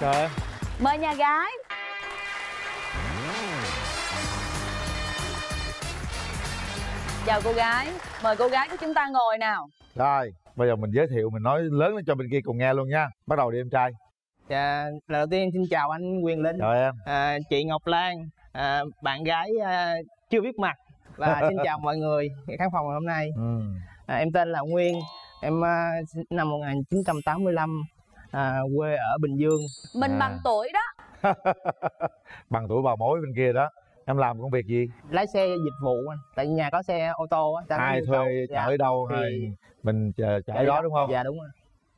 em mời nhà gái. Chào cô gái. Mời cô gái của chúng ta ngồi nào. Rồi bây giờ mình giới thiệu mình nói lớn lên cho bên kia cùng nghe luôn nha. Bắt đầu đi em trai. Dạ, lần đầu tiên xin chào anh Quyền Linh, chào em. À, chị Ngọc Lan, à, bạn gái à, chưa biết mặt. Và xin chào mọi người. Khán phòng ngày hôm nay. ừ. À, em tên là Nguyên, em à, sinh năm 1985, à, quê ở Bình Dương. mình À. bằng tuổi đó bằng tuổi bà mối bên kia đó em làm công việc gì Lái xe dịch vụ anh, tại nhà có xe ô tô á. ai thuê Dạ. chở đâu Thì- hay mình chờ chở Dạ, đó đúng không Dạ đúng rồi.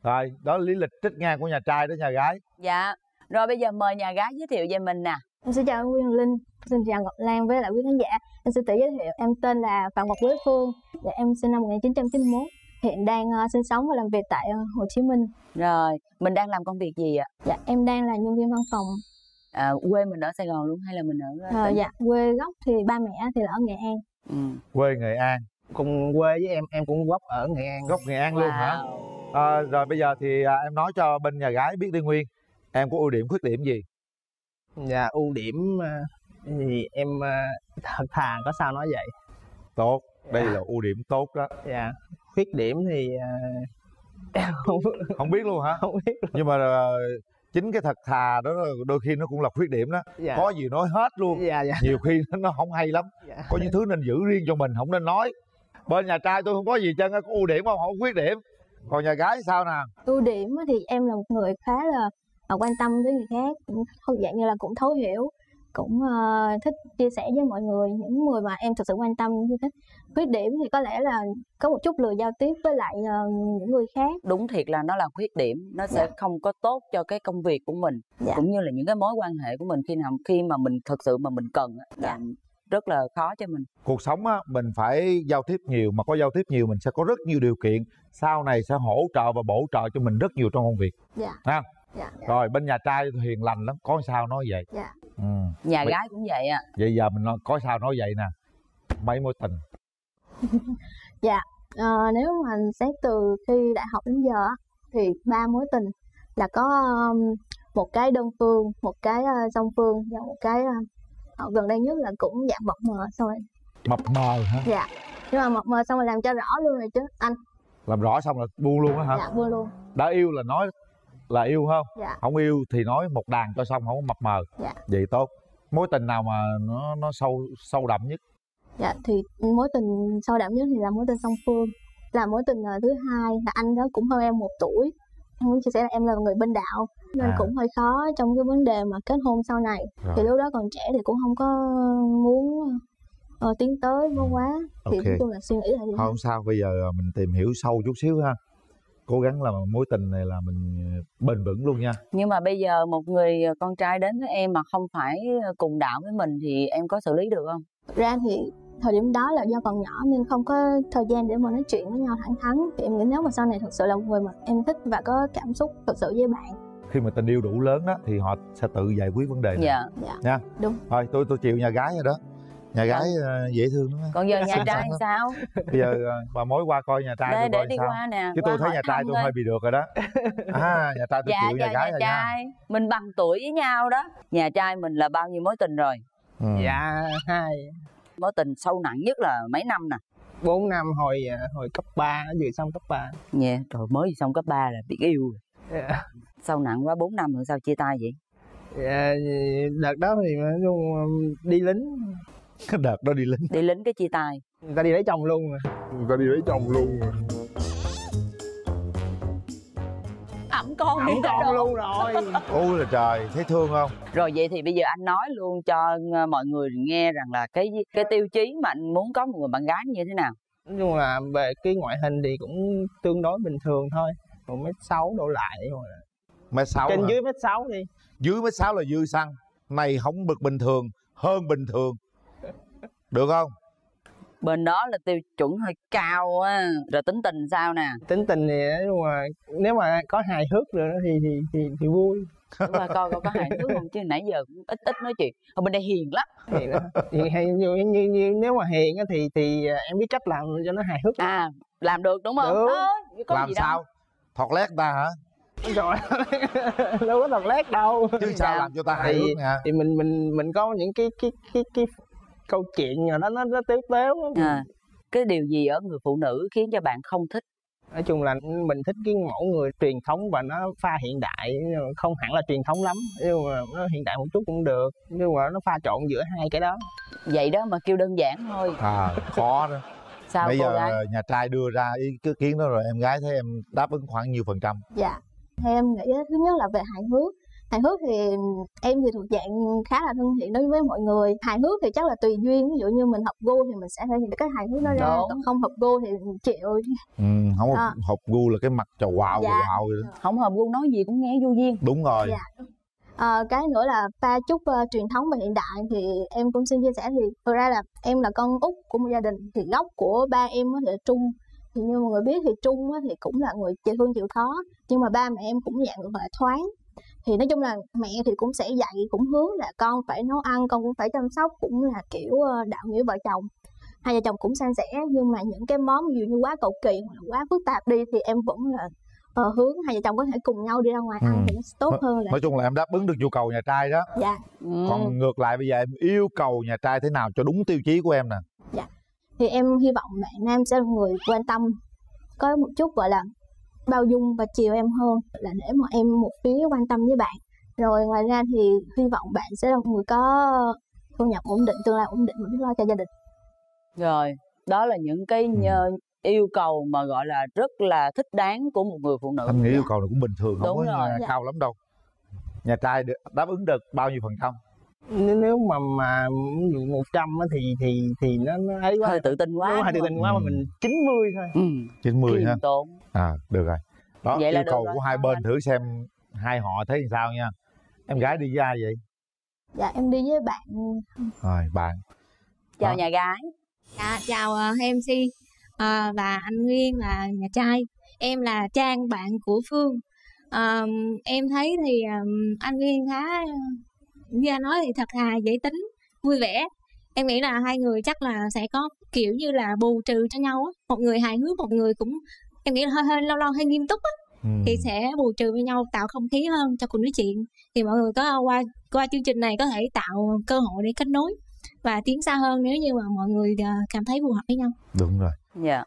rồi đó là lý lịch trích ngang của nhà trai đó nhà gái dạ rồi bây giờ mời nhà gái giới thiệu về mình nè Em xin chào anh Nguyên Linh, xin chào Ngọc Lan với lại quý khán giả. Em xin tự giới thiệu, em tên là Phạm Ngọc Quế Phương. Dạ, em sinh năm 1991. Hiện đang ờ, sinh sống và làm việc tại ờ, Hồ Chí Minh. rồi mình đang làm công việc gì ạ Dạ, em đang là nhân viên văn phòng. à, quê mình ở sài gòn luôn hay là mình ở Ờ, tỉnh? dạ, quê gốc thì ba mẹ thì là ở Nghệ An. ừ. quê nghệ an Cùng quê với em, em cũng gốc ở Nghệ An. gốc nghệ an luôn hả Wow. à, rồi bây giờ thì à, em nói cho bên nhà gái biết đi nguyên em có ưu điểm khuyết điểm gì Dạ, ưu điểm à, thì em à, thật thà có sao nói vậy. tốt đây là ưu điểm tốt đó Dạ, khuyết điểm thì à, em không, không biết luôn hả? Không biết. nhưng mà ờ, chính cái thật thà đó là đôi khi nó cũng là khuyết điểm đó. Dạ. có gì nói hết luôn. Dạ dạ. Nhiều khi nó không hay lắm. Dạ. có những thứ nên giữ riêng cho mình không nên nói. Bên nhà trai tôi không có gì chân á, có ưu điểm không? Không có khuyết điểm. Còn nhà gái sao nè? Ưu điểm á thì em là một người khá là ờ, quan tâm với người khác, cũng không dạng như là cũng thấu hiểu, cũng ờ, thích chia sẻ với mọi người, những người mà em thực sự quan tâm như thế. Khuyết điểm thì có lẽ là có một chút lười giao tiếp với lại ờ, những người khác. đúng thiệt là nó là khuyết điểm nó sẽ Dạ. không có tốt cho cái công việc của mình Dạ. cũng như là những cái mối quan hệ của mình khi nào khi mà mình thực sự mà mình cần á, Dạ. rất là khó cho mình cuộc sống á mình phải giao tiếp nhiều mà có giao tiếp nhiều mình sẽ có rất nhiều điều kiện sau này sẽ hỗ trợ và bổ trợ cho mình rất nhiều trong công việc Dạ. ha Dạ. rồi bên nhà trai hiền lành lắm có sao nói vậy? Dạ. ừ. nhà Vậy- gái cũng vậy à. Vậy giờ mình nói, có sao nói vậy nè. Mấy mối tình? Ờ, nếu mà xét từ khi đại học đến giờ á, thì ba mối tình là có um, một cái đơn phương, một cái uh, song phương và một cái uh, gần đây nhất là cũng dạng mập mờ xong rồi. Mập mờ hả? Dạ. Nhưng mà mập mờ xong rồi làm cho rõ luôn rồi chứ anh. Làm rõ xong là buông luôn á hả? Dạ buông luôn. Đã yêu là nói là yêu không? Dạ. Không yêu thì nói một đàn cho xong không có mập mờ. Dạ. vậy tốt. Mối tình nào mà nó nó sâu sâu đậm nhất? Dạ thì mối tình sâu đậm nhất thì là mối tình song phương. Là mối tình uh, thứ hai là anh đó cũng hơn em một tuổi. Em muốn chia sẻ là em là người bên đạo nên À. cũng hơi khó trong cái vấn đề mà kết hôn sau này. Rồi. thì lúc đó còn trẻ thì cũng không có muốn ờ, tiến tới quá quá. Thì Ok. nói chung là suy nghĩ là gì? Không sao bây giờ mình tìm hiểu sâu chút xíu ha cố gắng làm mối tình này là mình bền vững luôn nha. Nhưng mà bây giờ một người con trai đến với em mà không phải cùng đạo với mình thì em có xử lý được không? Thực ra thì thời điểm đó là do còn nhỏ nên không có thời gian để mà nói chuyện với nhau thẳng thắn. Thì em nghĩ nếu mà sau này thực sự là một người mà em thích và có cảm xúc thực sự với bạn khi mà tình yêu đủ lớn đó thì họ sẽ tự giải quyết vấn đề này. Dạ. Dạ. Nha. Đúng. Thôi tôi tôi chịu nhà gái rồi đó nhà gái ờ, dễ thương lắm còn giờ nhà trai sao? Bây giờ ờ, bà mối qua coi nhà trai để coi đi sao. qua nè chứ qua tôi thấy nhà trai tôi hơi bị được rồi đó. À nhà trai tôi dạ chịu dạ nhà gái nhà rồi nha. trai. Mình bằng tuổi với nhau đó. Nhà trai mình là bao nhiêu mối tình rồi? Ừ. dạ hai. Mối tình sâu nặng nhất là mấy năm nè? Bốn năm hồi à, hồi cấp 3 vừa xong cấp 3 Dạ, rồi mới xong cấp 3 là biết yêu rồi. dạ. Sâu nặng quá 4 năm rồi sao chia tay vậy? Dạ, đợt đó thì nói chung đi lính đợt đó đi lính. Đi lính cái chia tay. người ta đi lấy chồng luôn rồi người ta đi lấy chồng luôn rồi Ẩm con ẩm con luôn rồi. Ôi là trời thấy thương không? Rồi vậy thì bây giờ anh nói luôn cho ờ, mọi người nghe rằng là cái cái tiêu chí mà anh muốn có một người bạn gái như thế nào. nói chung là về cái ngoại hình thì cũng tương đối bình thường thôi. Một mét sáu đổ lại rồi. Mét sáu trên hả? dưới mét sáu đi. Dưới mét sáu là dư xăng. Này không bực bình thường hơn bình thường được không Bên đó là tiêu chuẩn hơi cao á. Rồi tính tình sao nè? tính tình thì nói chung là nếu mà có hài hước rồi đó thì thì thì, thì vui rồi, coi coi có hài hước không chứ nãy giờ cũng ít ít nói chuyện. Ở bên đây hiền lắm. thì, đó. thì hay như, như, như nếu mà hiền á thì thì em biết cách làm cho nó hài hước À, làm được đúng không? Được. Đó, có làm gì đâu. sao thọt lét ta hả rồi đâu có thật lét đâu chứ sao Sao? làm cho ta hài Thì- hước nha thì mình mình mình có những cái cái cái cái câu chuyện đó nó nó tếu tếu á. à, cái điều gì ở người phụ nữ khiến cho bạn không thích? Nói chung là mình thích cái mẫu người truyền thống và nó pha hiện đại không hẳn là truyền thống lắm nhưng mà nó hiện đại một chút cũng được nhưng mà nó pha trộn giữa hai cái đó. Vậy đó mà kêu đơn giản thôi. À khó đó. Sao bây cô giờ gái? nhà trai đưa ra ý kiến đó rồi em gái thấy em đáp ứng khoảng nhiêu phần trăm? Dạ Theo em nghĩ thứ nhất là về hài hước Hài hước thì em thì thuộc dạng khá là thân thiện đối với mọi người Hài hước thì chắc là tùy duyên Ví dụ như mình hợp gu thì mình sẽ thể hiện được cái hài hước đó ra Đúng. Còn không hợp gu thì chịu ừ, không có À. học gu là cái mặt trò quạo Dạ. quạo vậy đó không hợp gu nói gì cũng nghe vô duyên đúng rồi Dạ. Ờ, cái nữa là pha chút ờ, truyền thống và hiện đại thì em cũng xin chia sẻ thì thực ra là em là con út của một gia đình thì gốc của ba em thì là trung thì như mọi người biết thì trung á thì cũng là người chịu thương chịu khó nhưng mà ba mẹ em cũng dạng gọi là thoáng thì nói chung là mẹ thì cũng sẽ dạy cũng hướng là con phải nấu ăn con cũng phải chăm sóc cũng là kiểu ờ, đạo nghĩa vợ chồng. Hai vợ chồng cũng san sẻ nhưng mà những cái món ví dụ như quá cầu kỳ hoặc là quá phức tạp đi thì em vẫn là ờ, hướng hai vợ chồng có thể cùng nhau đi ra ngoài ăn Ừ. thì nó tốt hơn là nói chung là em đáp ứng được nhu cầu nhà trai đó. Dạ. Ừ. còn ngược lại bây giờ em yêu cầu nhà trai thế nào cho đúng tiêu chí của em nè? Thì em hy vọng bạn nam sẽ là người quan tâm có một chút gọi là bao dung và chiều em hơn là để mà em một phía quan tâm với bạn rồi ngoài ra thì hy vọng bạn sẽ là một người có thu nhập ổn định tương lai ổn định và biết lo cho gia đình rồi đó là những cái Ừ. nhờ, yêu cầu mà gọi là rất là thích đáng của một người phụ nữ anh nghĩ yêu cầu này cũng bình thường không Đúng có rồi. Dạ. cao lắm đâu nhà trai được đáp ứng được bao nhiêu phần trăm nếu nếu mà mà ví dụ một trăm á thì thì thì nó, nó ấy quá hơi tự tin quá nó hơi tự tin quá mà Ừ. mình 90 thôi không? ừ. 90 ha khiêm tốn à được rồi đó Vậy yêu cầu của hai bên thử xem hai họ thấy làm sao nha em gái đi với ai vậy dạ em đi với bạn rồi bạn chào Đó. nhà gái Dạ, chào uh, MC Ờ, và anh Nguyên là nhà trai. Em là Trang bạn của Phương. Ờm, em thấy thì anh Nguyên khá như anh nói thì thật thà, dễ tính, vui vẻ. Em nghĩ là hai người chắc là sẽ có kiểu như là bù trừ cho nhau á. Một người hài hước, một người cũng em nghĩ là hơi hơi lâu lâu hơi nghiêm túc á ừ. thì sẽ bù trừ với nhau tạo không khí hơn cho cuộc nói chuyện. Thì mọi người có qua qua chương trình này có thể tạo cơ hội để kết nối và tiến xa hơn nếu như mà mọi người ờ, cảm thấy phù hợp với nhau. Đúng rồi. Dạ.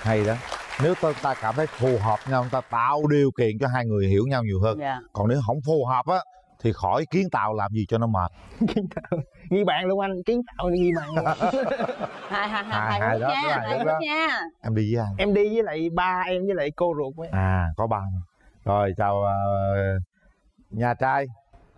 Hay đó. Nếu ta, ta cảm thấy phù hợp nhau ta tạo điều kiện cho hai người hiểu nhau nhiều hơn. Dạ. Còn nếu không phù hợp á thì khỏi kiến tạo làm gì cho nó mệt ghi bạn luôn anh kiến tạo ghi bạn luôn hai hai Hai- hai đó, nha hai đó. nha em đi với ai em đi với lại ba em với lại cô ruột với à có ba rồi chào ờ, nhà trai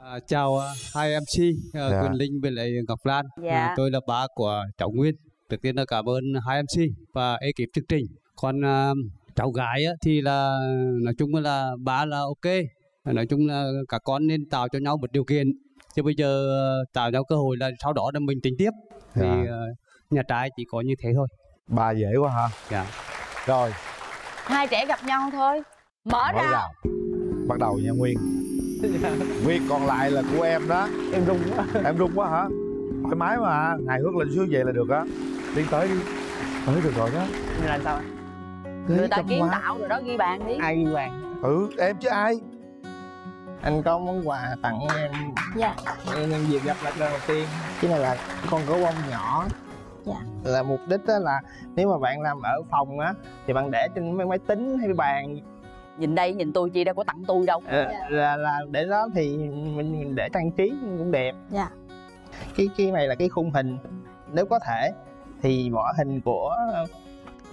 À, chào à, hai MC à, Dạ. Quyền Linh với lại Ngọc Lan. Dạ. À, tôi là ba của cháu Nguyên. Trước tiên là cảm ơn hai MC và ekip chương trình. Còn à, cháu gái á, thì là nói chung là ba là ok. Nói chung là cả con nên tạo cho nhau một điều kiện. Chứ bây giờ à, tạo nhau cơ hội là sau đó là mình tính tiếp. Thì Dạ. à, nhà trai chỉ có như thế thôi. ba dễ quá ha. Dạ. rồi. Hai trẻ gặp nhau thôi. Mở mở ra. bắt đầu nha nguyên. Nguyên còn lại là của em đó. Em run quá. Em run quá hả? Thoải mái mà hài hước lên xuống về là được á. Đi tới đi. Tới được rồi đó. Như là sao? Người ta kiến quá. tạo rồi đó ghi bàn đi. Ai ghi bạn ừ em chứ ai anh có món quà tặng em. Dạ. Em nhân dịp gặp lại lần đầu tiên. Cái này là con gấu bông nhỏ. Dạ. là mục đích á là nếu mà bạn làm ở phòng á thì bạn để trên mấy máy tính hay bàn. Nhìn đây nhìn tôi chi đâu có tặng tôi đâu. Ờ, là là để đó thì mình mình để trang trí cũng đẹp. Dạ. cái cái này là cái khung hình. Nếu có thể thì bỏ hình của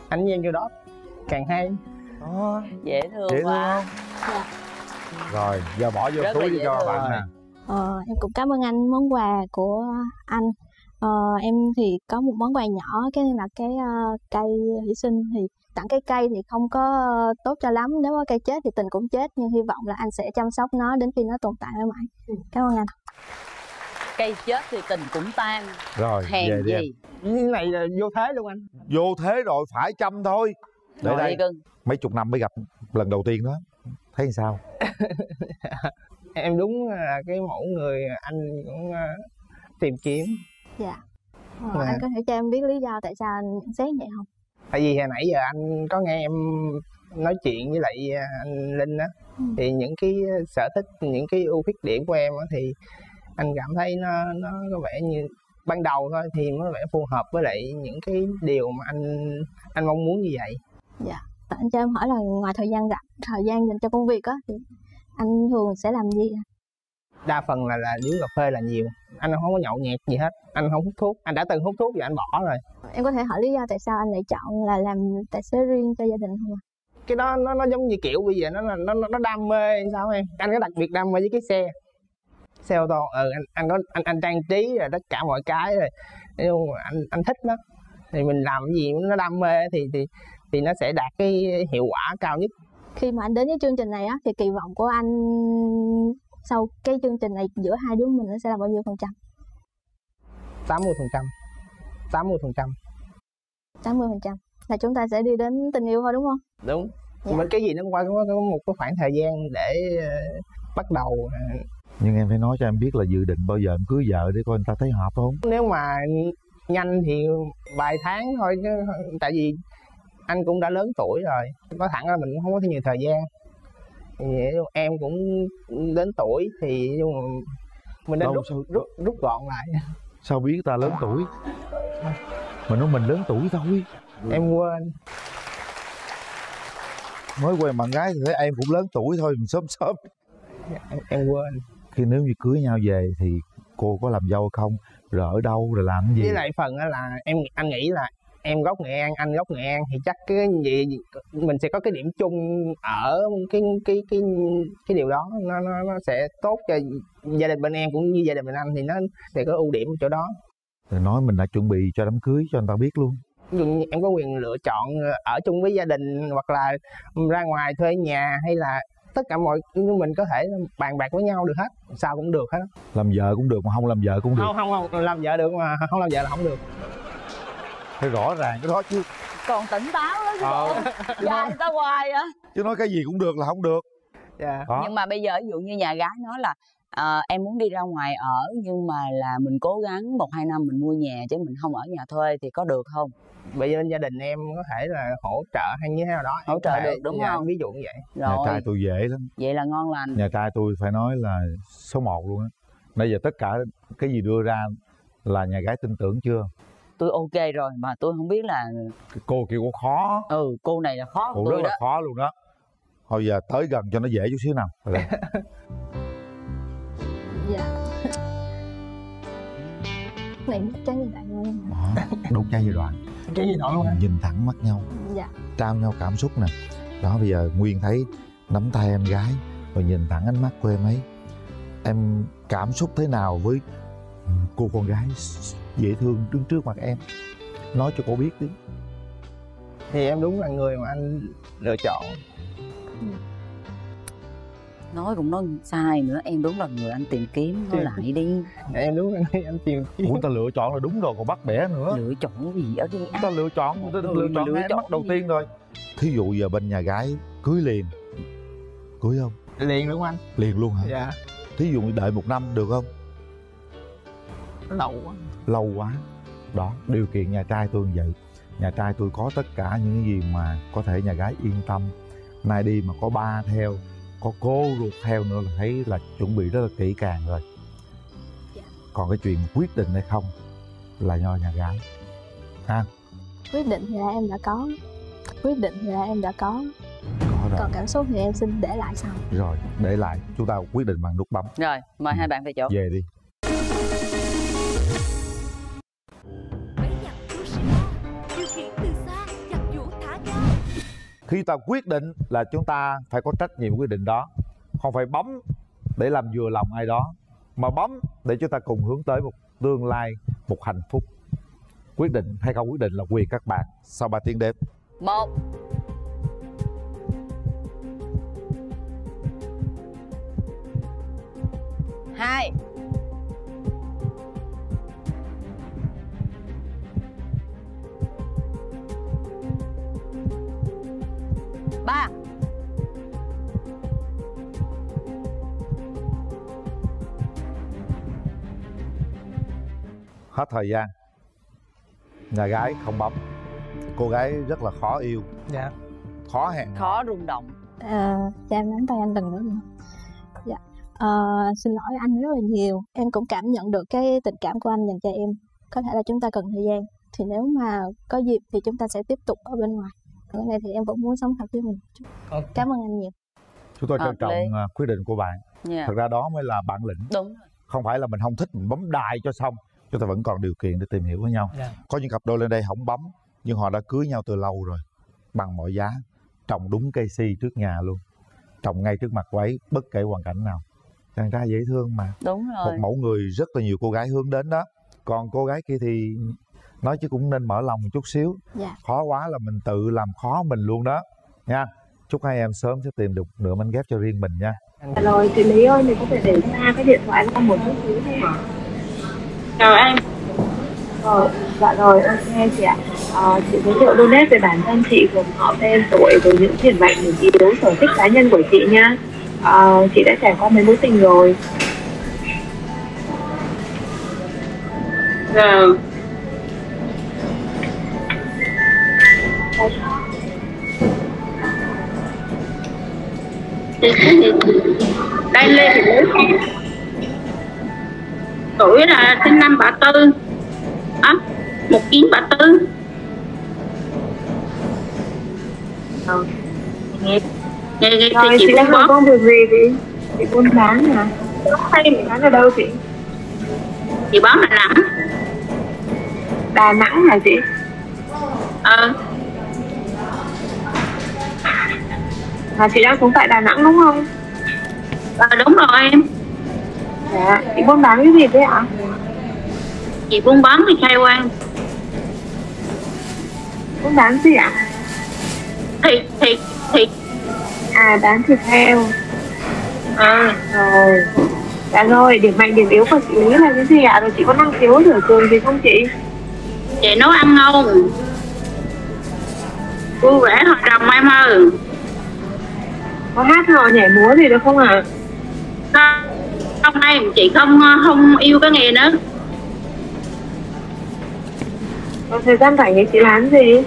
anh em vô đó. Càng hay. Đó dễ thương dễ thương quá. không? Dạ. Rồi giờ bỏ vô Rất túi cho thương. bạn nè. Ờ, em cũng cảm ơn anh món quà của anh. Ờ, em thì có một món quà nhỏ cái này là cái ờ, cây thủy sinh. Thì tặng cái cây thì không có ờ, tốt cho lắm. Nếu mà cây chết thì tình cũng chết nhưng hy vọng là anh sẽ chăm sóc nó đến khi nó tồn tại mãi mãi. Cảm ơn anh. Cây chết thì tình cũng tan. Rồi hèn về gì? cái này là vô thế luôn anh. Vô thế rồi phải chăm thôi. Để rồi đây. Cưng mấy chục năm mới gặp lần đầu tiên đó thấy sao? Em đúng là cái mẫu người anh cũng ờ, tìm kiếm. Dạ. Ờ, Dạ. anh có thể cho em biết lý do tại sao anh nhận xét vậy không? Tại vì hồi nãy giờ anh có nghe em nói chuyện với lại à, anh linh á. Ừ. thì những cái sở thích những cái ưu khuyết điểm của em á thì anh cảm thấy nó nó có vẻ như ban đầu thôi thì nó có vẻ phù hợp với lại những cái điều mà anh anh mong muốn như vậy. Và anh cho em hỏi là ngoài thời gian rảnh thời gian dành cho công việc á thì anh thường sẽ làm gì? Đa phần là là uống cà phê là nhiều. Anh không có nhậu nhẹt gì hết. Anh không hút thuốc. Anh đã từng hút thuốc và anh bỏ rồi. Em có thể hỏi lý do tại sao anh lại chọn là làm tài xế riêng cho gia đình không ạ? Cái đó nó nó giống như kiểu bây giờ nó là nó nó đam mê hay sao em anh có đặc biệt đam mê với cái xe. Xe ô tô. Ừ anh anh có anh anh trang trí rồi tất cả mọi cái rồi. Nhưng mà anh anh thích nó. Thì mình làm cái gì nó đam mê thì thì thì nó sẽ đạt cái hiệu quả cao nhất. Khi mà anh đến với chương trình này á thì kỳ vọng của anh sau cái chương trình này giữa hai đứa mình nó sẽ là bao nhiêu phần trăm? 80 phần trăm. 80 phần trăm. 80 phần trăm. Là chúng ta sẽ đi đến tình yêu thôi đúng không? Đúng. Dạ. mà cái gì nó qua có, có một cái khoảng thời gian để ờ, bắt đầu. Nhưng em phải nói cho em biết là dự định bao giờ em cưới vợ để coi người ta thấy hợp không? Nếu mà nhanh thì vài tháng thôi chứ tại vì anh cũng đã lớn tuổi rồi. Nói thẳng là mình cũng không có nhiều thời gian. Thì em cũng đến tuổi thì mình nên Đâu, rút, sao- rút rút gọn lại. Sao biết ta lớn tuổi? Mình nói mình lớn tuổi thôi. Em quên. Mới quen bạn gái thì thấy em cũng lớn tuổi thôi mình sớm sớm. Em, em quên. Khi nếu như cưới nhau về thì cô có làm dâu không? Rồi ở đâu rồi làm cái gì? Với lại phần á là em anh nghĩ là em gốc nghệ an anh gốc nghệ an thì chắc cái gì mình sẽ có cái điểm chung ở cái cái cái cái điều đó. Nó nó, nó sẽ tốt cho gia đình bên em cũng như gia đình bên anh thì nó sẽ có ưu điểm ở chỗ đó. Rồi nói mình đã chuẩn bị cho đám cưới cho người ta biết luôn. Em có quyền lựa chọn ở chung với gia đình hoặc là ra ngoài thuê nhà hay là tất cả mọi mình có thể bàn bạc với nhau được hết sao cũng được hết. Làm vợ cũng được mà không làm vợ cũng được. Không không không làm vợ được mà không làm vợ là không được phải rõ ràng cái đó chứ. Còn tỉnh táo đó chứ Ờ. dài người ta hoài á chứ nói cái gì cũng được là không được. Dạ. Đó. Nhưng mà bây giờ ví dụ như nhà gái nói là ờ, em muốn đi ra ngoài ở nhưng mà là mình cố gắng một hai năm mình mua nhà chứ mình không ở nhà thuê thì có được không? Bây giờ bên gia đình em có thể là hỗ trợ hay như thế nào đó Hỗ trợ thể- được, đúng dạ, không? ví dụ như vậy. Nhà rồi trai tôi dễ lắm. Vậy là ngon lành. Nhà trai tôi phải nói là số 1 luôn á. Bây giờ tất cả cái gì đưa ra là nhà gái tin tưởng chưa tôi ok rồi mà tôi không biết là cái cô kia có khó. Ừ cô này là khó của cô rất tôi đó. là khó luôn đó. Thôi giờ tới gần cho nó dễ chút xíu nào. Dạ. Này trái như bạn ơi Đó, đúng trái giai đoạn cái gì đó luôn á nhìn thẳng mắt nhau. Dạ. Trao nhau cảm xúc nè. Đó bây giờ nguyên thấy nắm tay em gái rồi nhìn thẳng ánh mắt của em ấy. Em cảm xúc thế nào với cô con gái dễ thương đứng trước mặt em. Nói cho cô biết đi. Thì em đúng là người mà anh lựa chọn. Nói cũng nói sai nữa em đúng là người anh tìm kiếm nói lại đi. Em đúng là người anh tìm kiếm. Ủa, ta lựa chọn là đúng rồi còn bắt bẻ nữa. Lựa chọn gì ở chúng ta lựa chọn ta Ừ, lựa chọn lựa ngay chọn mắt đầu tiên rồi. Thí dụ giờ bên nhà gái cưới liền. Cưới không? Liền đúng không anh. Liền luôn hả? Dạ. Thí dụ như đợi một năm được không lâu quá. Lâu quá. Đó điều kiện nhà trai tôi như vậy. Nhà trai tôi có tất cả những gì mà có thể nhà gái yên tâm. Nay đi mà có ba theo có cô ruột theo nữa là thấy là chuẩn bị rất là kỹ càng rồi. Còn cái chuyện quyết định hay không là do nhà gái. Ha? Quyết định thì là em đã có. Quyết định thì là em đã có. Có rồi. Còn cảm xúc thì em xin để lại sau. Rồi để lại. Chúng ta quyết định bằng nút bấm. Rồi mời hai bạn về chỗ. Về đi khi ta quyết định là chúng ta phải có trách nhiệm quyết định đó, không phải bấm để làm vừa lòng ai đó, mà bấm để chúng ta cùng hướng tới một tương lai, một hạnh phúc. Quyết định hay không quyết định là quyền các bạn. Sau 3 tiếng đếm. Một. Hai. Hết thời gian nhà gái không bấm cô gái rất là khó yêu dạ khó hẹn khó rung động À, cho em nắm tay anh lần nữa. Dạ. Ờ, xin lỗi anh rất là nhiều. Em cũng cảm nhận được cái tình cảm của anh dành cho em. Có thể là chúng ta cần thời gian. Thì nếu mà có dịp thì chúng ta sẽ tiếp tục ở bên ngoài. Còn cái này thì em vẫn muốn sống thật với mình. một chút. Ok. Cảm ơn anh nhiều. chúng tôi trân trọng à, quyết định của bạn nha thật ra đó mới là bản lĩnh đúng rồi. không phải là mình không thích mình bấm đài cho xong chúng ta vẫn còn điều kiện để tìm hiểu với nhau. Dạ. có những cặp đôi lên đây không bấm nhưng họ đã cưới nhau từ lâu rồi bằng mọi giá trồng đúng cây si trước nhà luôn trồng ngay trước mặt cô ấy bất kể hoàn cảnh nào. Chàng trai dễ thương mà. Đúng một rồi mẫu người rất là nhiều cô gái hướng đến đó. Còn cô gái kia thì nói chứ cũng nên mở lòng một chút xíu. Dạ. khó quá là mình tự làm khó mình luôn đó. Nha chúc hai em sớm sẽ tìm được nửa mảnh ghép cho riêng mình nha. Rồi, chị Lý ơi, mình có thể để xa cái điện thoại ra một chút xíu không ạ? Chào em. Rồi, dạ rồi, ok chị ạ. Ờ, chị giới thiệu đôi nét về bản thân chị gồm họ tên, tuổi, rồi những điểm mạnh, điểm yếu, sở thích cá nhân của chị nha. Ờ, chị đã trải qua mấy mối tình rồi. Dạ. đây lê thị lý tuổi là sinh năm bà tư à, một chín bà tư Ờ, nghe Rồi, thì chị chị buôn bón công việc gì chị? Chị buôn bán hả? Hay chị bán ở đâu chị? chị bán Đà Nẵng Đà Nẵng hả chị? ờ Là chị đang sống tại Đà Nẵng đúng không? ờ, đúng rồi em Dạ, chị buôn bán cái gì thế ạ? chị buôn bán thì khai quan Buôn bán gì ạ? thịt thịt thịt À, bán thịt heo ờ Rồi Dạ rồi, điểm mạnh điểm yếu của chị Lý là cái gì ạ? Rồi chị có năng khiếu rửa trường gì không chị? chị nấu ăn ngon vui vẻ hòa đồng em ơi Có hát hò nhảy múa gì được không ạ? không không em chị không không yêu cái nghề nữa Còn thời gian rảnh thì chị làm gì?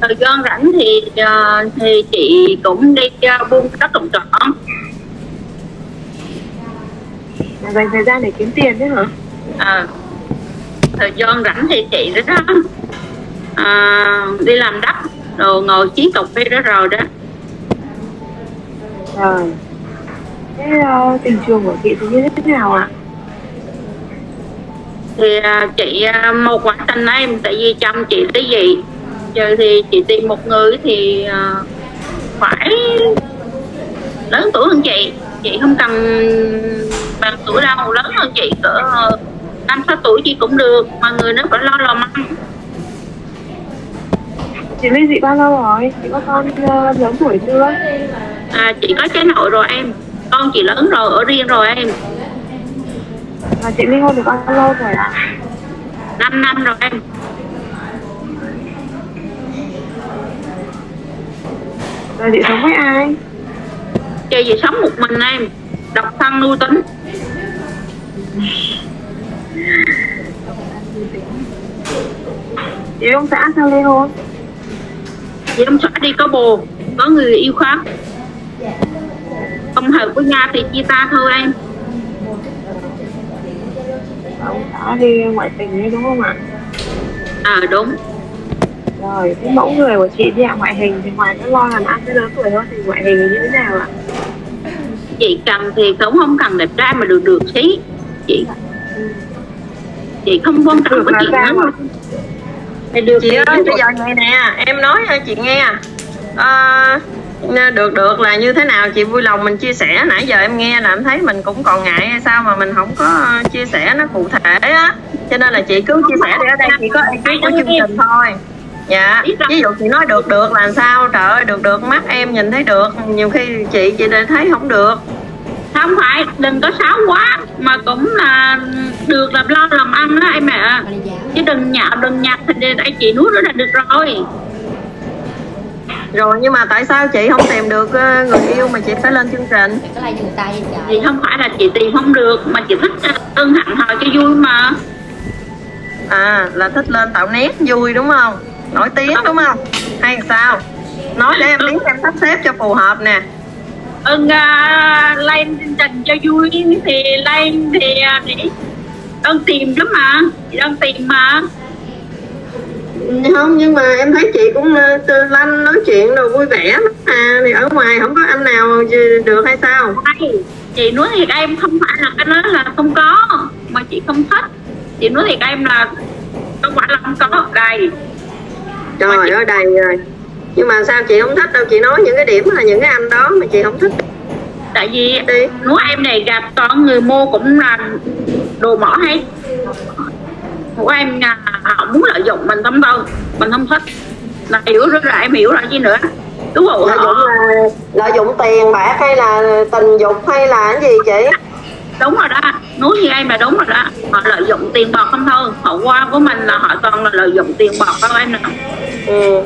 thời gian rảnh thì ờ, thì chị cũng đi ờ, buôn đất trồng trọt dành thời gian để kiếm tiền thế hả? Ờ. thời gian rảnh thì chị đó đó à, đi làm đất rồi ngồi chí cà phê đó rồi đó Rồi Thế uh, tình trường của chị thì như thế nào ạ? thì à, chị à, một quả tình em tại vì chồng chị cái gì giờ thì chị tìm một người thì à, phải lớn tuổi hơn chị chị không cần bằng tuổi đâu lớn hơn chị cỡ năm sáu tuổi chị cũng được mà người nó phải lo làm ăn Chị ly dị bao lâu rồi? Chị có con uh, lớn tuổi chưa? à, chị có cháu nội rồi em con chị lớn rồi ở riêng rồi em Và chị ly hôn được bao lâu rồi ạ? 5 năm rồi em Rồi chị sống với ai? chơi gì sống một mình em độc thân nuôi tính Chị ông xã sao ly hôn? chị ông xã đi có bồ có người yêu khác không hợp với nhau thì chia tay thôi em. Ông xã đi ngoại tình đấy đúng không ạ? à đúng. Rồi, cái mẫu người của chị đi ạ ngoại hình thì ngoài cái lo làm ăn cái lớn tuổi hơn thì ngoại hình như thế nào ạ? chị cần thì cũng không cần đẹp trai mà được được xí. Chị chị không quan trọng với chị lắm được chị ơi bây giờ vậy nè em nói cho chị nghe à, được được. Là như thế nào? Chị vui lòng mình chia sẻ. Nãy giờ em nghe là em thấy mình cũng còn ngại hay sao mà mình không có chia sẻ nó cụ thể á. Cho nên là chị cứ chia sẻ đi. Ở đây chỉ có ekip của chương trình thôi. Dạ. Ví dụ chị nói được được là sao? Trời ơi được được. Mắt em nhìn thấy được. Nhiều khi chị chị lại thấy không được. Không phải. Đừng có xấu quá. Mà cũng là được làm lo làm ăn đó em ạ. Chứ đừng nhạo đừng nhặt. Thì để đây chị nuốt đó là được rồi rồi nhưng mà tại sao chị không tìm được ờ, người yêu mà chị phải lên chương trình? Thì không phải là chị tìm không được mà chị thích ơn hẳn hò cho vui mà. À là thích lên tạo nét vui đúng không? Nổi tiếng đúng không? Hay sao? Nói để em biết em sắp xếp cho phù hợp nè. Ưng uh, lên chương trình cho vui thì lên thì để ưng tìm lắm mà chị đang tìm mà không nhưng mà em thấy chị cũng ờ, lanh nói chuyện rồi vui vẻ lắm. À thì ở ngoài không có anh nào được hay sao? Hay, chị nói thiệt em không phải là cái đó là không có mà chị không thích. Chị nói thiệt em là không phải là không có ở đây trời ơi đầy rồi. Nhưng mà sao chị không thích đâu chị nói những cái điểm là những cái anh đó mà chị không thích. Tại vì nói em này gặp toàn người mua cũng là đồ mỏ hết của em là họ muốn lợi dụng mình không đâu mình không thích. Là hiểu rất là em hiểu rồi chi nữa? Đúng không? Lợi dụng là lợi dụng tiền bạc hay là tình dục hay là cái gì chị? Đúng rồi đó. Nói như em là đúng rồi đó. Họ lợi dụng tiền bạc không thôi. Họ qua của mình là họ toàn là lợi dụng tiền bạc thôi em nè ừ.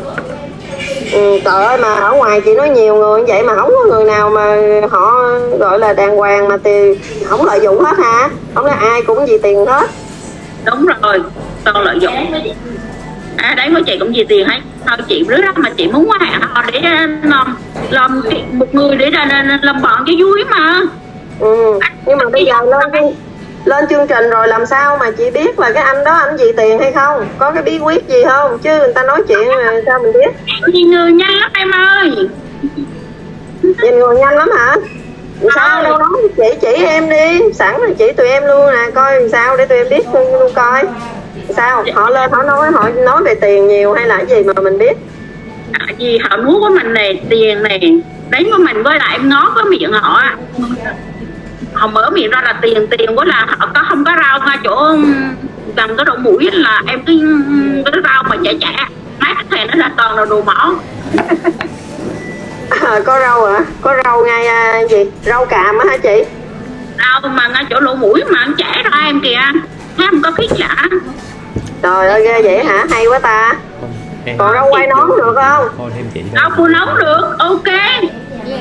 Ừ, trời ơi mà ở ngoài chị nói nhiều người như vậy mà không có người nào mà họ gọi là đàng hoàng mà tiền không lợi dụng hết hả? Không là ai cũng vì tiền hết đúng rồi toàn lợi dụng. À đấy với chị cũng vì tiền hết thôi chị đứa đó mà chị muốn hẹn họ để làm làm một người để làm, làm bọn cho vui mà. Ừ nhưng mà bây giờ lên lên chương trình rồi làm sao mà chị biết là cái anh đó anh gì tiền hay không? Có cái bí quyết gì không? Chứ người ta nói chuyện mà sao mình biết? Nhìn người nhanh lắm em ơi. Nhìn người nhanh lắm hả sao đâu? Nói chị chỉ em đi. Sẵn là chỉ tụi em luôn nè coi sao để tụi em biết luôn coi. Sao? Họ lên họ nói họ nói về tiền nhiều hay là gì mà mình biết? À, gì? Họ nuốt của mình này tiền này. Đánh của mình với lại em ngó có miệng họ họ mở miệng ra là tiền tiền của là họ có không có rau ngay chỗ gần cái độ mũi là em cứ cái rau mà chả chả. Cái thèn nó là toàn là đồ mỏ à, có rau hả? Có rau ngay à, gì? Rau càm á hả chị? Rau mà ngay chỗ lỗ mũi mà anh chảy ra em kìa. Thấy không có khí chả trời ơi ghê vậy hả? Hay quá ta. Còn rau quay nón được không? rau cô nấu được ok.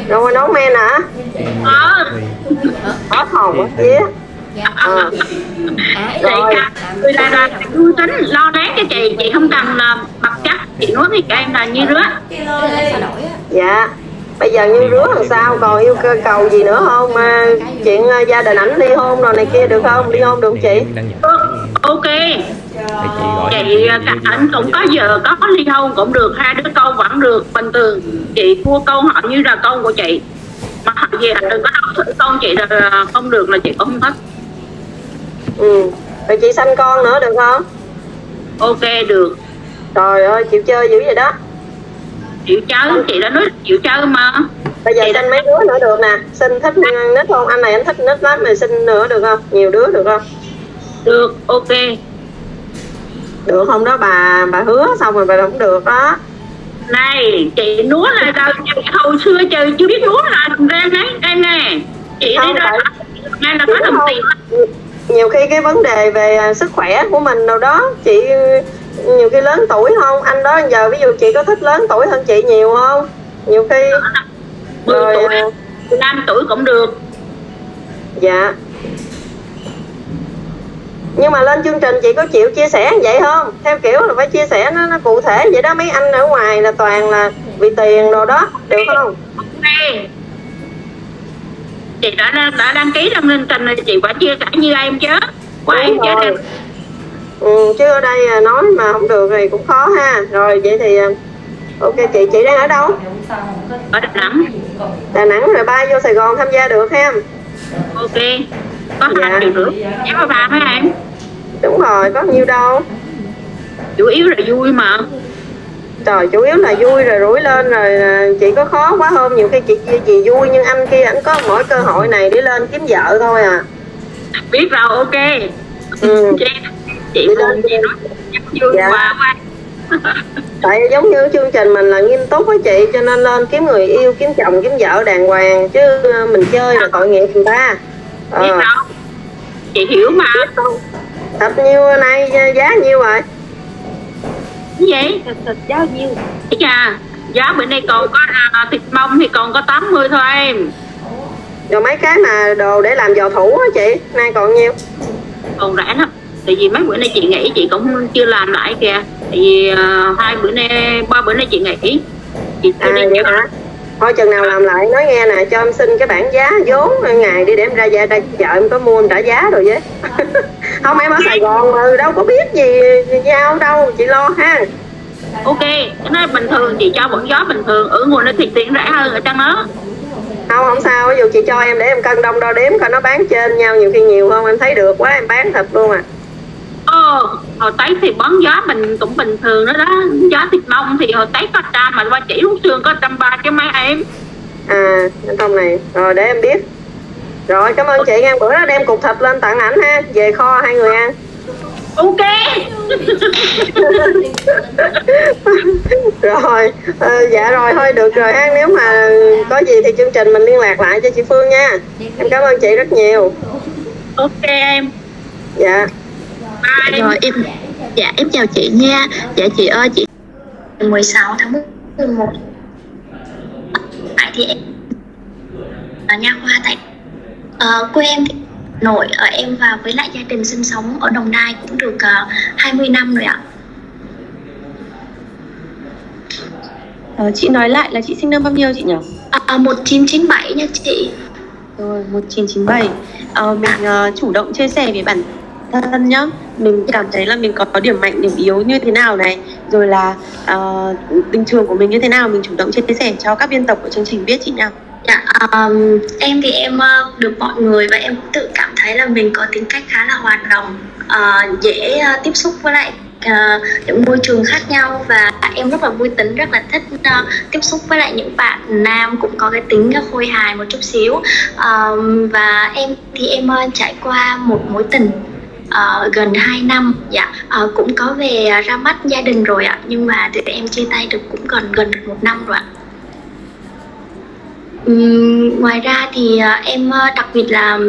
Rau quay nón men hả? Ờ. có hồng á vía ờ. Rồi người là là vui tính lo lắng cho chị chị không cần là bật chất chị nói thì em là như rứa. Dạ bây giờ như rứa làm sao? Còn yêu cơ cầu gì nữa không? Mà chuyện uh, gia đình ảnh ly hôn rồi này kia được không? Ly hôn được không chị? Ok. Chị các ảnh cũng có giờ có ly hôn cũng được hai đứa con vẫn được bình thường. Chị cua câu họ như là con của chị. Mà họ về đừng có đâu thử con chị là không được là chị cũng không thích ừ. Rồi chị sanh con nữa được không? Ok được. Trời ơi chịu chơi dữ vậy đó. Chịu chơi chị đã nói chịu chơi mà. Bây giờ sinh mấy đứa nữa được nè. Sinh thích nít không? Anh này anh thích nít lắm mà sinh nữa được không? Nhiều đứa được không? Được ok. Được không đó bà? Bà hứa xong rồi bà không được đó. Này chị nuốt là đâu hồi xưa trời chưa biết nuốt là ra đấy em nè. Chị Không, đi ra ngay là có đồng tiền nhiều khi cái vấn đề về à, sức khỏe của mình đâu đó chị nhiều khi lớn tuổi không? Anh đó giờ ví dụ chị có thích lớn tuổi hơn chị nhiều không? Nhiều khi 10 rồi tuổi à, 15 tuổi cũng được. Dạ. Nhưng mà lên chương trình chị có chịu chia sẻ vậy không? Theo kiểu là phải chia sẻ nó, nó cụ thể vậy đó. Mấy anh ở ngoài là toàn là vì tiền đồ đó được không? Ok chị đã đã, đăng ký trong chương trình thì chị phải chia sẻ như em chứ. Của em chứ rồi. em ừ, chứ ở đây à, nói mà không được thì cũng khó ha. Rồi vậy thì à, ok chị chị đang ở đâu? Ở Đà Nẵng. Đà Nẵng rồi bay vô Sài Gòn tham gia được ha. Ok. Có Dạ. hai triệu rưỡi. Giá vàng hả em? Đúng rồi có nhiêu đâu? Chủ yếu là vui mà trời chủ yếu là vui rồi rủi lên rồi à, chị có khó quá không? Nhiều khi chị chị vui nhưng anh kia ảnh có mỗi cơ hội này để lên kiếm vợ thôi à. Biết rồi ok. Ừ. chị chị buồn chị nói vui Dạ. quá quá. Tại giống như chương trình mình là nghiêm túc á chị cho nên lên kiếm người yêu kiếm chồng kiếm vợ đàng hoàng chứ à, mình chơi là tội nghiệp người ta. Biết ờ. đâu. Chị hiểu mà. Tập nhiêu nay giá nhiêu rồi cái gì? Giá nhiêu chà giá bữa nay còn có à, thịt mông thì còn có 80 thôi em. Rồi mấy cái mà đồ để làm giò thủ á chị nay còn nhiêu? Còn rẻ lắm tại vì mấy bữa nay chị nghỉ chị cũng chưa làm lại kìa. Tại vì à, hai bữa nay ba bữa nay chị nghỉ. Chị à đi vậy hả thôi chừng nào làm lại nói nghe nè cho em xin cái bản giá vốn ngày đi để em ra ra, ra chợ em có mua em trả giá rồi với. Không em ở sài gòn mà đâu có biết gì nhau đâu chị lo ha. Ok cái nó bình thường chị cho vẫn gió bình thường. Ở nguồn nó thì tiền rẻ hơn ở trong đó. Không không sao ví dụ chị cho em để em cân đông đo đếm coi nó bán trên nhau nhiều khi nhiều không em thấy được quá em bán thật luôn à hồi tấy thì bón gió mình cũng bình thường đó đó. Gió thịt bông thì hồi tấy có trăm mà qua chỉ hút xương có trăm ba cái mấy em. À anh thông này. Rồi để em biết. Rồi cảm ơn chị nha bữa đó đem cục thịt lên tặng ảnh ha. Về kho hai người ăn. Ok. Rồi ờ, dạ rồi thôi được rồi ha. Nếu mà có gì thì chương trình mình liên lạc lại cho chị Phương nha. Em cảm ơn chị rất nhiều. Ok em. Dạ Rồi em Dạ em chào chị nha Dạ chị ơi chị 16 tháng 11 Tại thì em ở nha khoa tại ờ, quê em thì nội ở em và với lại gia đình sinh sống ở Đồng Nai cũng được uh, 20 năm rồi ạ. Ờ, chị nói lại là chị sinh năm bao nhiêu chị nhỉ? À, 1997 nha chị. Rồi 1997. Ờ, mình uh, chủ động chia sẻ về bản thân nhá. Mình cảm thấy là mình có điểm mạnh điểm yếu như thế nào này rồi là ờ, uh, tình trường của mình như thế nào mình chủ động chia sẻ cho các biên tập của chương trình biết chị nào. Dạ, um, em thì em uh, được mọi người và em cũng tự cảm thấy là mình có tính cách khá là hoạt động, uh, ờ, dễ uh, tiếp xúc với lại uh, những môi trường khác nhau. Và em rất là vui tính, rất là thích uh, tiếp xúc với lại những bạn nam cũng có cái tính uh, khôi hài một chút xíu. Um, và em thì em uh, trải qua một mối tình uh, gần 2 năm dạ. Uh, cũng có về ờ, ra mắt gia đình rồi ạ. Nhưng mà tụi em chia tay được cũng gần gần được một năm rồi ạ. Um, ngoài ra thì uh, em uh, đặc biệt là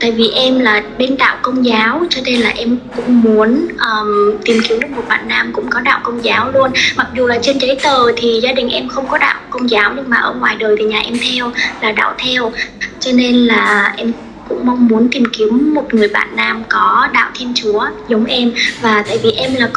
tại vì em là bên đạo công giáo cho nên là em cũng muốn um, tìm kiếm được một bạn nam cũng có đạo công giáo luôn. Mặc dù là trên giấy tờ thì gia đình em không có đạo công giáo nhưng mà ở ngoài đời thì nhà em theo là đạo theo. Cho nên là em cũng mong muốn tìm kiếm một người bạn nam có đạo thiên chúa giống em. Và tại vì em là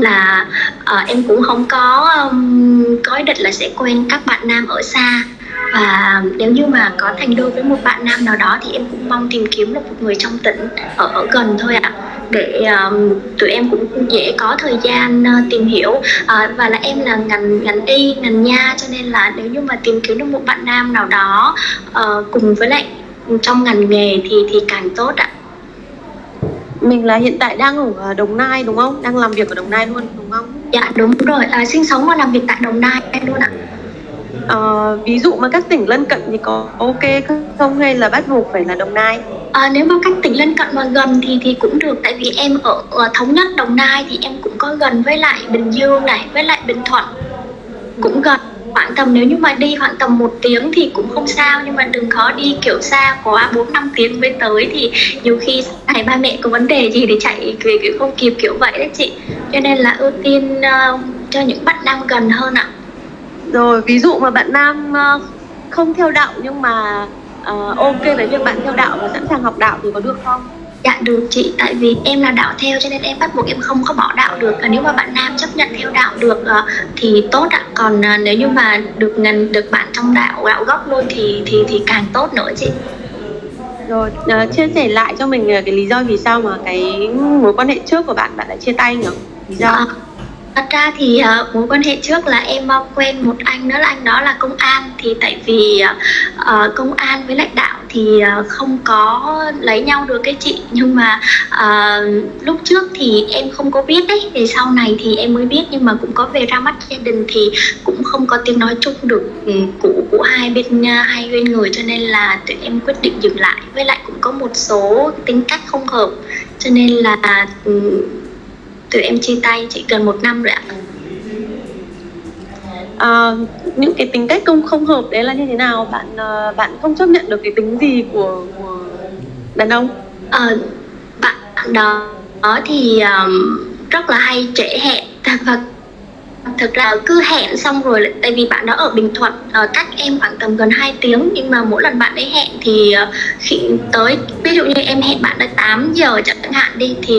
là uh, em cũng không có um, có ý định là sẽ quen các bạn nam ở xa. Và nếu như mà có thành đôi với một bạn nam nào đó thì em cũng mong tìm kiếm được một người trong tỉnh ở ở gần thôi ạ. Để um, tụi em cũng dễ có thời gian uh, tìm hiểu. Uh, và là em là ngành ngành y ngành nha cho nên là nếu như mà tìm kiếm được một bạn nam nào đó uh, cùng với lại trong ngành nghề thì thì càng tốt ạ mình là hiện tại đang ở Đồng Nai đúng không? Đang làm việc ở Đồng Nai luôn đúng không? Dạ đúng rồi, à, sinh sống và làm việc tại Đồng Nai luôn ạ. À, ví dụ mà các tỉnh lân cận thì có ok không hay là bắt buộc phải là Đồng Nai? À, nếu mà các tỉnh lân cận mà gần thì thì cũng được tại vì em ở, ở thống nhất Đồng Nai thì em cũng có gần với lại Bình Dương này với lại Bình Thuận cũng gần khoảng tầm nếu như mà đi khoảng tầm một tiếng thì cũng không sao nhưng mà đừng có đi kiểu xa quá bốn năm tiếng mới tới thì nhiều khi này ba mẹ có vấn đề gì thì chạy về kiểu không kịp kiểu vậy đấy chị. Cho nên là ưu tiên uh, cho những bạn nam gần hơn ạ. Rồi ví dụ mà bạn nam uh, không theo đạo nhưng mà uh, ok với việc bạn theo đạo và sẵn sàng học đạo thì có được không? Dạ được chị, tại vì em là đạo theo cho nên em bắt buộc em không có bỏ đạo được. Nếu mà bạn nam chấp nhận theo đạo được uh, thì tốt ạ. Còn uh, nếu như mà được ngành được bạn trong đạo đạo gốc luôn thì thì thì càng tốt nữa chị. Rồi uh, chia sẻ lại cho mình cái lý do vì sao mà cái mối quan hệ trước của bạn bạn lại chia tay nhỉ? Lý do? À, thật ra thì uh, mối quan hệ trước là em uh, quen một anh nữa là anh đó là công an. Thì tại vì uh, công an với lãnh đạo thì uh, không có lấy nhau được cái chị. Nhưng mà uh, lúc trước thì em không có biết đấy thì sau này thì em mới biết nhưng mà cũng có về ra mắt gia đình thì cũng không có tiếng nói chung được ừ, cũ của của hai bên uh, hai bên người. Cho nên là tụi em quyết định dừng lại. Với lại cũng có một số tính cách không hợp. Cho nên là uh, tụi em chia tay chỉ gần một năm rồi ạ. À, những cái tính cách không không hợp đấy là như thế nào? Bạn uh, bạn không chấp nhận được cái tính gì của, của đàn ông? À, bạn đó, đó thì um, rất là hay trễ hẹn. Và thực ra cứ hẹn xong rồi tại vì bạn đó ở Bình Thuận uh, cách em khoảng tầm gần 2 tiếng nhưng mà mỗi lần bạn ấy hẹn thì uh, khi tới ví dụ như em hẹn bạn tới 8 giờ chẳng hạn đi thì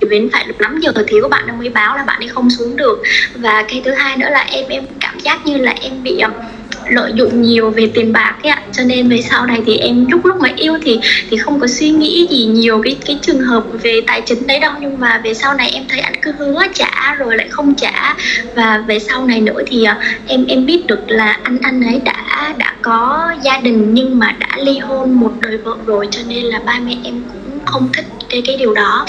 đến phải được 5 giờ thì của bạn mới báo là bạn ấy không xuống được. Và cái thứ hai nữa là em em cảm giác như là em bị um, lợi dụng nhiều về tiền bạc ấy ạ. Cho nên về sau này thì em lúc lúc mà yêu thì thì không có suy nghĩ gì nhiều cái cái trường hợp về tài chính đấy đâu. Nhưng mà về sau này em thấy anh cứ hứa trả rồi lại không trả. Và về sau này nữa thì uh, em em biết được là anh anh ấy đã đã có gia đình nhưng mà đã ly hôn một đời vợ rồi. Cho nên là ba mẹ em cũng không thích cái cái điều đó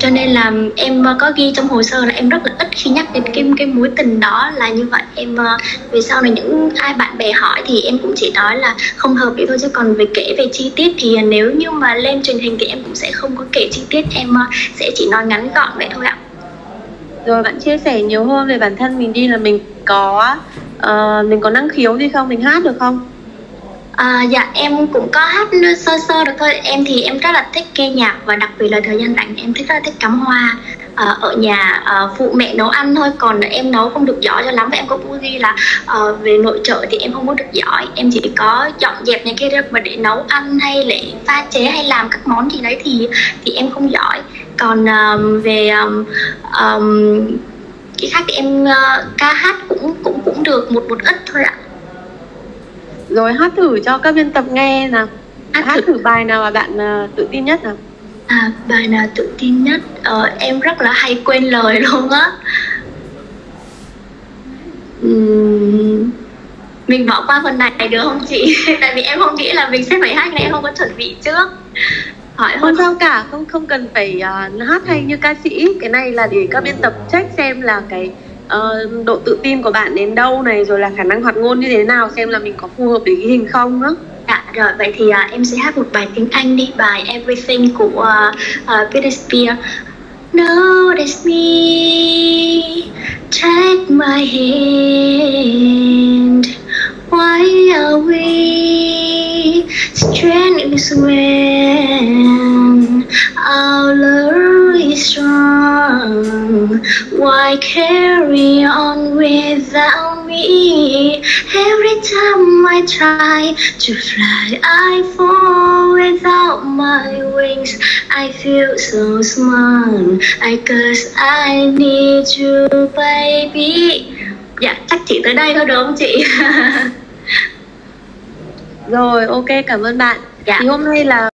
cho nên là em ờ, có ghi trong hồ sơ là em rất là ít khi nhắc đến cái cái mối tình đó là như vậy. Em ờ, về sau này những ai bạn bè hỏi thì em cũng chỉ nói là không hợp vậy thôi chứ còn về kể về chi tiết thì ờ, nếu như mà lên truyền hình thì em cũng sẽ không có kể chi tiết. Em sẽ chỉ nói ngắn gọn vậy thôi ạ. Rồi bạn chia sẻ nhiều hơn về bản thân mình đi là mình có uh, mình có năng khiếu gì không? Mình hát được không? À, dạ em cũng có hát sơ sơ được thôi. Em thì em rất là thích nghe nhạc và đặc biệt là thời gian rảnh em thích rất là thích cắm hoa à, ở nhà à, phụ mẹ nấu ăn thôi. Còn em nấu không được giỏi cho lắm và em có cũng ghi là à, về nội trợ thì em không có được giỏi. Em chỉ có dọn dẹp những cái mà để nấu ăn hay để pha chế hay làm các món gì đấy thì thì em không giỏi. Còn um, về um, um, cái khác thì em uh, ca hát cũng cũng cũng được một một ít thôi ạ rồi hát thử cho các biên tập nghe nào. Hát, hát thử. bài nào mà bạn uh, tự tin nhất nào. À bài nào tự tin nhất? Ờ, em rất là hay quên lời luôn á. Uhm, mình bỏ qua phần này được không chị? Tại vì em không nghĩ là mình sẽ phải hát này em không có chuẩn bị trước. Hỏi không sao cả không không cần phải uh, hát hay như ca sĩ. Cái này là để các biên tập check xem là cái uh, độ tự tin của bạn đến đâu này rồi là khả năng hoạt ngôn như thế nào xem là mình có phù hợp để ghi hình không nữa Dạ rồi vậy thì uh, em sẽ hát một bài tiếng Anh đi bài Everything của uh, uh, Britney Spears Notice me, take my hand. Why are we strangers when our love is strong? Why carry on without me? Every time I try to fly, I fall without my wings. I feel so small. I guess I need you, baby. Dạ, chắc chỉ tới đây thôi đúng không chị? Rồi, ok, cảm ơn bạn. Dạ. Thì hôm nay là